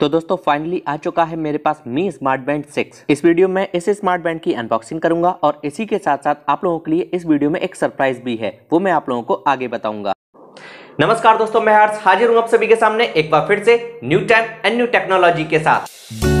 तो दोस्तों फाइनली आ चुका है मेरे पास मी स्मार्ट बैंड सिक्स इस वीडियो में इस स्मार्ट बैंड की अनबॉक्सिंग करूँगा और इसी के साथ साथ आप लोगों के लिए इस वीडियो में एक सरप्राइज़ भी है, वो मैं आप लोगों को आगे बताऊँगा। नमस्कार दोस्तों, मैं हर्ष, हाजिर हूँ आप सभी के सामने एक बार फिर से new time and new technology के साथ।